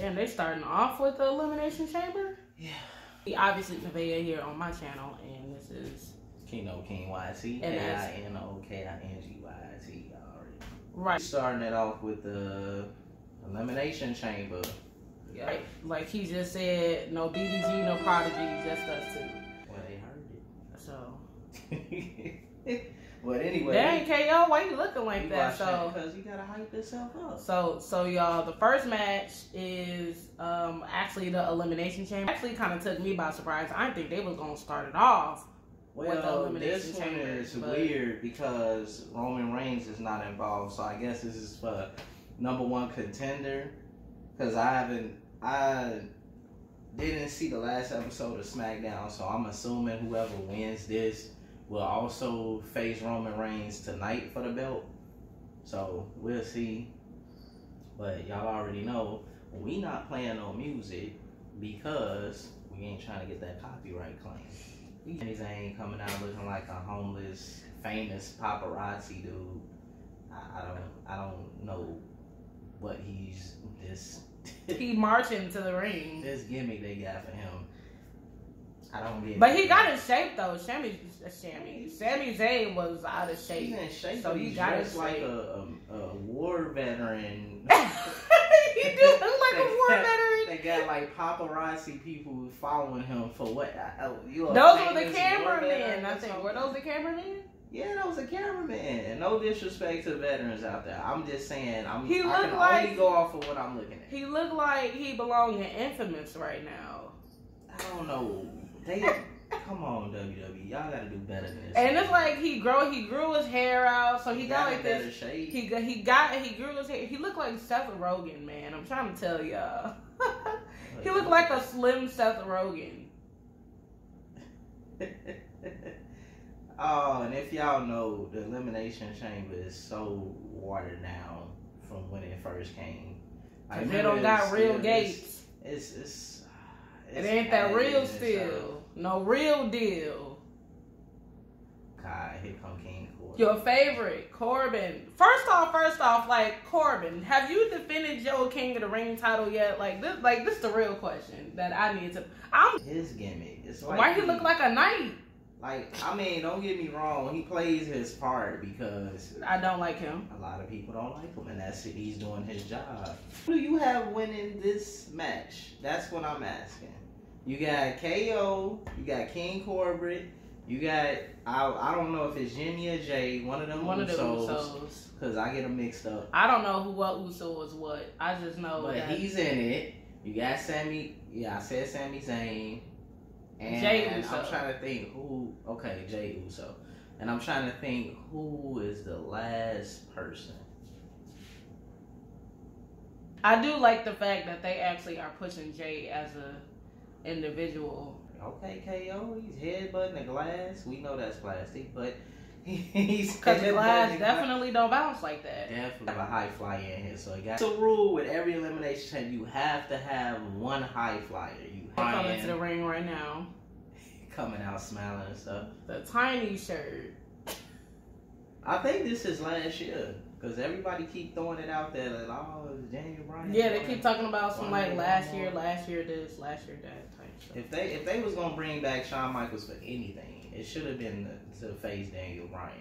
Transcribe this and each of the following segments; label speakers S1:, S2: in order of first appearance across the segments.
S1: Damn, they starting off with the Elimination Chamber?
S2: Yeah.
S1: Obviously, Nivaeyah here on my channel, and this is
S2: Kino King YT.
S1: And
S2: A
S1: that's-
S2: I N O K I N G Y T. Already.
S1: right.
S2: Starting it off with the Elimination Chamber. Yeah.
S1: Right. Like he just said, no BDG, no Prodigy, just us two.
S2: Well, they heard it. So. but anyway.
S1: dang KO, why you looking like that? So
S2: because you gotta hype yourself up.
S1: so so y'all, the first match is um actually the elimination chamber. Actually, kind of took me by surprise. I didn't think they was gonna start it off. with the
S2: Well,
S1: Elimination
S2: this one
S1: Chamber,
S2: is
S1: but-
S2: weird because Roman Reigns is not involved, so I guess this is for number one contender. Because I haven't, I didn't see the last episode of SmackDown, so I'm assuming whoever wins this will also face Roman Reigns tonight for the belt. So we'll see. But y'all already know we not playing no music because we ain't trying to get that copyright claim. Sami Zayn coming out looking like a homeless, famous paparazzi dude. I, I don't, I don't know what he's this
S1: He marching to the ring,
S2: this gimmick they got for him. I don't get.
S1: but
S2: it.
S1: he got in shape though. Sami, Sami, Sami Zayn was out of shape.
S2: He's
S1: shape.
S2: in shape,
S1: So
S2: so
S1: he
S2: he's
S1: got
S2: dressed like a, a, a war veteran.
S1: he do look like a war veteran.
S2: They got like paparazzi people following him for what? I- I- You
S1: Those were the cameramen,
S2: veteran
S1: I think. Were those the cameramen?
S2: Yeah, those are cameramen. And no disrespect to veterans out there. I'm just saying, I'm.
S1: He
S2: I
S1: looked
S2: can
S1: like-
S2: only go off of what I'm looking at.
S1: He looked like he belonged in Infamous right now.
S2: I don't know. They come on WWE, y'all gotta do better than this.
S1: And it's like he grow he grew his hair out, so he got
S2: in
S1: like this.
S2: shape.
S1: He got he got he grew his hair. He looked like Seth Rogen, man. I'm trying to tell y'all. he looked like a slim Seth Rogen.
S2: oh, and if y'all know, the Elimination Chamber is so watered down from when it first came.
S1: Cause they don't got real gates.
S2: It's it's.
S1: It ain't that real still. No real deal.
S2: God, here come King Corbin.
S1: Your favorite, Corbin. First off, first off, like Corbin, have you defended your King of the Ring title yet? Like this, like this is the real question that I need to. I'm.
S2: His gimmick. It's like
S1: Why he look like a knight?
S2: Like, I mean, don't get me wrong. He plays his part because
S1: I don't like him.
S2: a lot of people don't like him, and that's it. He's doing his job. Who do you have winning this match? That's what I'm asking. You got KO. You got King Corbin. You got I. I don't know if it's Jimmy or Jey. One of them.
S1: One of the
S2: Usos,
S1: Usos.
S2: Cause I get them mixed up.
S1: I don't know who what Uso is what. I just know
S2: But
S1: that
S2: he's in it. You got Sami. Yeah, I said Sami Zayn. And
S1: Jey Uso.
S2: I'm trying to think who. Okay, Jey Uso. And I'm trying to think who is the last person.
S1: I do like the fact that they actually are pushing Jey as a individual.
S2: Okay, KO. He's headbutting the glass. We know that's plastic, but he's
S1: Because glass
S2: headbutting
S1: definitely don't bounce like that.
S2: Definitely have a high flyer in here, so you got. It's a rule with every elimination chamber. You have to have one high flyer. You
S1: They're coming to the ring right now.
S2: coming out smiling and stuff.
S1: The tiny shirt.
S2: I think this is last year because everybody keep throwing it out there that oh, it's Daniel Bryan.
S1: Yeah, they keep talking about some
S2: One
S1: like last year, last year this, last year that type stuff.
S2: If they if they was gonna bring back Shawn Michaels for anything, it should have been to, to face Daniel Bryan,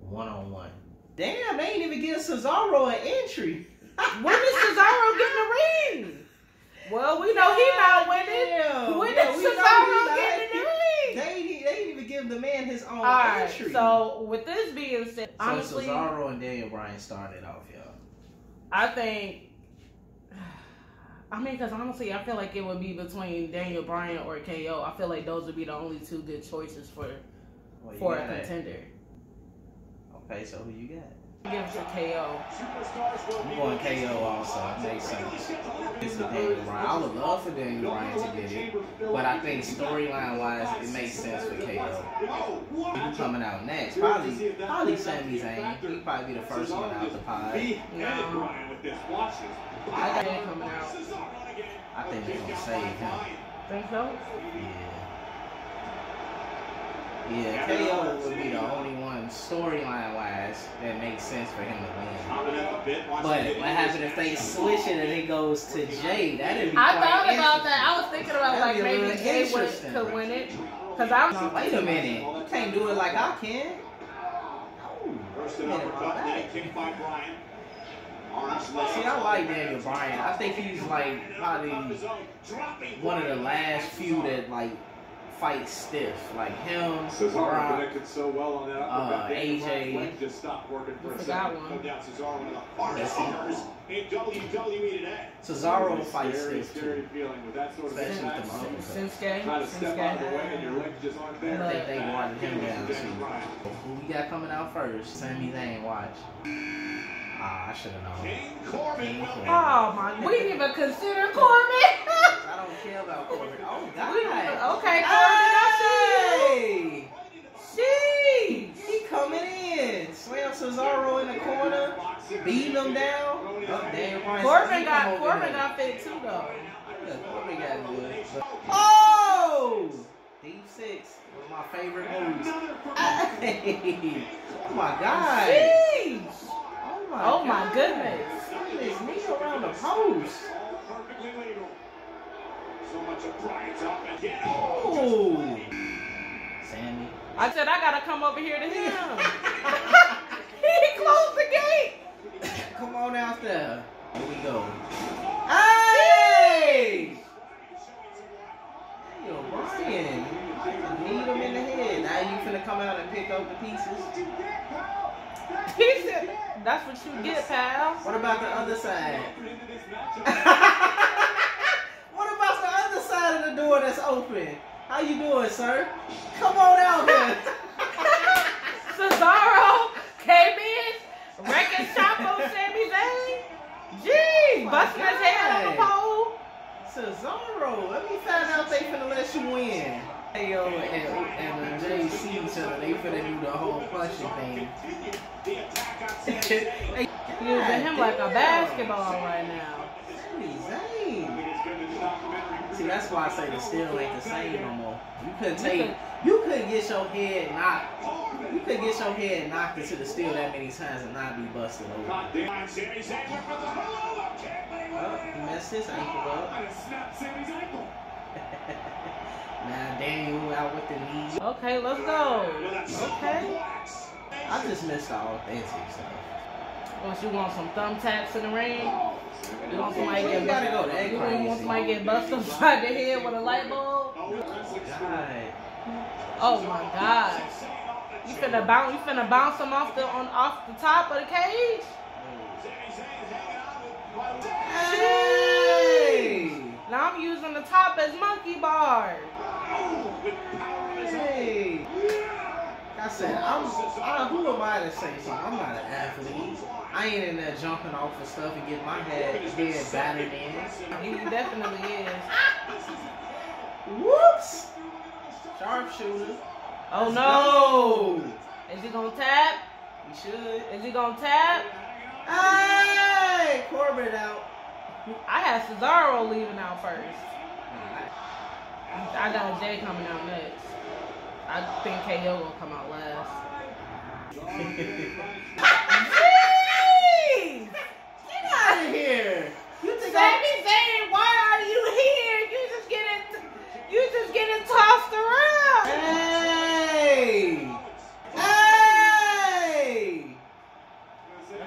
S2: one on one. Damn, they ain't even give Cesaro an entry.
S1: When did Cesaro get in the ring? Well, we know he not winning.
S2: Damn.
S1: When
S2: Yeah, we
S1: Cesaro
S2: not.
S1: get in the ring?
S2: They ain't, they ain't even give the man his own
S1: All right.
S2: entry.
S1: So with this being said,
S2: So
S1: honestly,
S2: Cesaro and Daniel Bryan started off, y'all.
S1: I think. I mean, because honestly, I feel like it would be between Daniel Bryan or KO. I feel like those would be the only two good choices for
S2: Well,
S1: for a contender.
S2: Okay, so who you got?
S1: Give it to KO.
S2: I'm going KO also. Makes sense. It's the Daniel Bryan. I would love for Daniel Bryan to get it, but I think storyline wise, it makes sense for KO. Who coming out next? Probably, probably Sami Zayn. He'd probably be the first one out the pod.
S1: No. I got it coming out.
S2: I think they're gonna save him.
S1: Think so?
S2: Yeah. Yeah, KO would be the only one storyline wise that makes sense for him to win. But what happened if they switch it and it goes to Jey? That'd be
S1: I thought about that. I was thinking about
S2: That'd
S1: like maybe Jey would,
S2: interesting.
S1: could win it. Cause I was
S2: Wait a minute. You can't do it like I can.
S3: First an uppercut, then a kick by Bryan.
S2: See, I like Daniel Bryan. I think he's like probably one of the last few that like fight stiff. Like him,
S3: Cesaro
S2: Brock.
S3: connected so well on that
S2: Uh,
S3: uppercut. Daniel
S2: AJ.
S3: Bryan's just stopped working for
S1: I
S3: a
S1: forgot
S3: second.
S1: one.
S3: No doubt Cesaro one of the hardest hitters in WWE today.
S2: Cesaro
S3: It's a
S2: fights
S3: scary,
S2: stiff
S3: scary
S2: too.
S3: feeling with that sort of
S2: Especially with
S3: attack.
S2: them uppercuts.
S1: Shinsuke.
S3: Trying to step out of the way and your
S1: Shinsuke.
S3: legs just aren't there.
S2: I think they wanted him down too. Who we got coming out first? Sami Zayn, watch. Ah, I should have known.
S3: King Corbin will
S2: Corbin.
S1: Oh my! We didn't even consider Corbin.
S2: I don't care about Corbin. Oh,
S1: oh
S2: God.
S1: okay, Corbin. I
S2: Hey!
S1: see you.
S2: He coming in. Slam Cesaro in the corner. Beating him down. Oh, Bryan.
S1: Corbin got Corbin got fit too though.
S2: Yeah, Corbin got good. but- Oh! Deep six. One of my favorite moves. Hey! Oh my God.
S1: Jeez.
S2: Oh my
S1: Oh my
S2: God.
S1: goodness.
S2: Look at his knee around the post.
S3: Perfectly legal. So much of Bryan's up and get
S2: Oh! Sami.
S1: I said I gotta come over here to him. he closed the gate.
S2: Come on out there. Here we go. Hey! Hey, O'Brien. Need him in the head. Now you finna come out and pick up the pieces.
S1: He said, "That's what you get, pal."
S2: What about the other side? what about the other side of the door that's open? How you doing, sir? Come on out here.
S1: Cesaro came in, wrecking shop on Sami Zayn. Gee, oh
S2: my
S1: busting his head on the pole.
S2: Cesaro, let me find out they finna let you win. Ayo and, and Jey see each other, they finna do the whole punching thing.
S1: Using him like a basketball right
S2: See, that's why I say the still ain't the same no more. You couldn't take, you couldn't get your head knocked, you could get your head knocked into the steel that many times and not be busted over. Oh, he messed his ankle up. Now Daniel out with the knee.
S1: Okay, let's go. Okay.
S2: I just missed the authentic stuff.
S1: Once you want some thumbtacks in the ring, you want somebody get
S2: that
S1: you want somebody get busted upside the head with a light bulb. Oh my God! You finna bounce, you finna bounce him off the on off the top of the cage.
S2: Hey!
S1: Now I'm using the top as monkey bars.
S2: Hey! I said, I'm, I, who am I to say something? I'm not an athlete. I ain't in there jumping off of stuff and getting my head, head battered in.
S1: He definitely is.
S2: Whoops! Sharpshooter.
S1: Oh no! Is he gonna tap?
S2: He should.
S1: Is he gonna tap?
S2: Hey! Corbin out.
S1: I had Cesaro leaving out first. I got Jey coming out next. I think KO gonna come out last. Jeez!
S2: Get out of here! You think
S1: Sami Zayn, why are you here? You just getting, you just getting tossed around.
S2: Hey! Hey!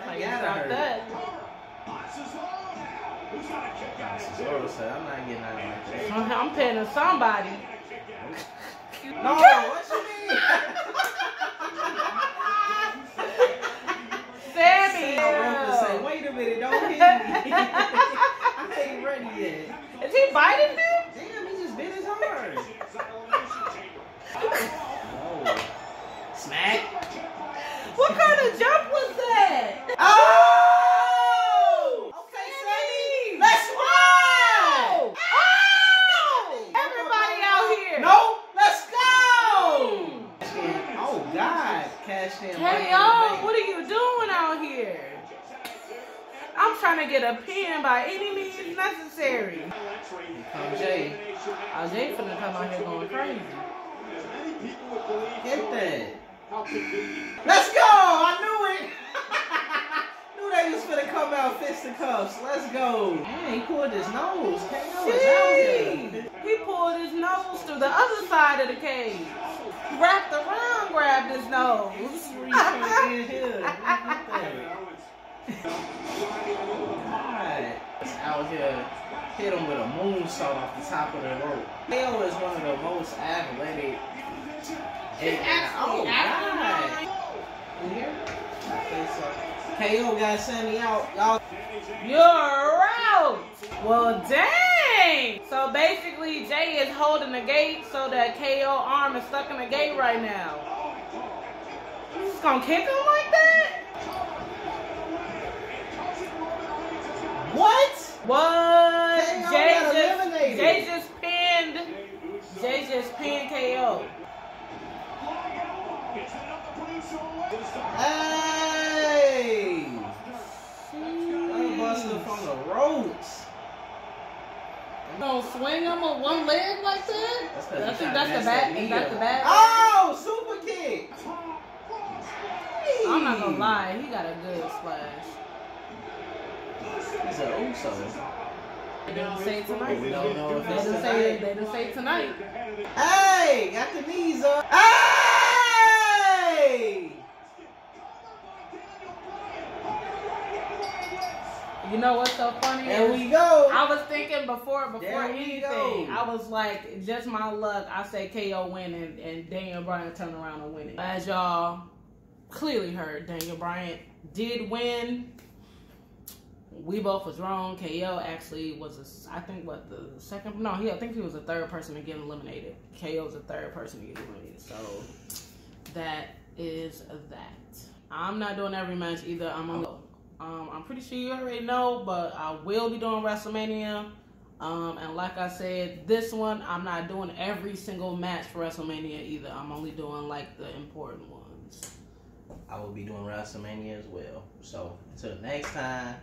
S1: Like,
S2: Gotta
S1: stop
S2: hurt.
S1: that.
S2: Cesaro said, I'm not getting out like that.
S1: I'm I'm pinning somebody.
S2: No, what you mean?
S1: Sami.
S2: I'm gonna say, wait a minute, don't hit me. I ain't ready yet.
S1: Is he biting him?
S2: Damn, he just bit his arm. Oh. Smack.
S1: What kind of jump was that?
S2: Oh! Okay, Sami, let's
S1: Oh!
S2: ride!
S1: Oh! Everybody out here.
S2: No, let's go! Oh, God. Cashed in.
S1: Hey, yo, what are you doing out here? I'm trying to get a pin by any means necessary.
S2: Come Jey.
S1: Oh, Jey finna come out here going crazy.
S3: As many people would believe.
S2: Hit
S3: Cody,
S2: that. Let's go! I knew it! knew they was finna come out fist the cuffs. Let's go. Man, he pulled his nose. KO is out
S1: Gee,
S2: here.
S1: he pulled his nose to the other side of the cage. Wrapped around, grabbed his nose.
S2: Out here. Hit him with a moonsault off the top of the rope. KO is one of the most athletic. And, oh, God. You hear? I so. KO got Sami out. Y'all.
S1: You're out. Well, dang. So basically, Jey is holding the gate so that KO arm is stuck in the gate right now. He's just gonna kick him like that?
S2: What?
S1: What?
S2: KO Jey
S1: just. Jey just pinned. Jey just pinned KO.
S2: Hey! I'm busting from the ropes.
S1: You gonna swing him on one leg like that?
S2: That's 'cause
S1: That's,
S2: he got
S1: that's the
S2: messed
S1: back. That's the
S2: up.
S1: back.
S2: Oh, super kick.
S1: I'm not gonna lie, he got a good splash.
S2: He's an Uso.
S1: They didn't oh, say tonight.
S2: Don't
S1: They didn't say. They didn't say tonight.
S2: Hey, got the knees up. Hey!
S1: You know what's so funny?
S2: There we go.
S1: I was thinking before before anything,
S2: go.
S1: I was like, just my luck. I say KO win and, and Daniel Bryan turn around and win it. As y'all clearly heard, Daniel Bryan did win. We both was wrong. KO actually was, a, I think, what the second? No, he. I think he was the third person to get eliminated. KO was the third person to get eliminated. So that is that. I'm not doing every match either. I'm only. Um, I'm pretty sure you already know, but I will be doing WrestleMania. Um, and like I said, this one I'm not doing every single match for WrestleMania either. I'm only doing like the important ones.
S2: I will be doing WrestleMania as well. So until next time,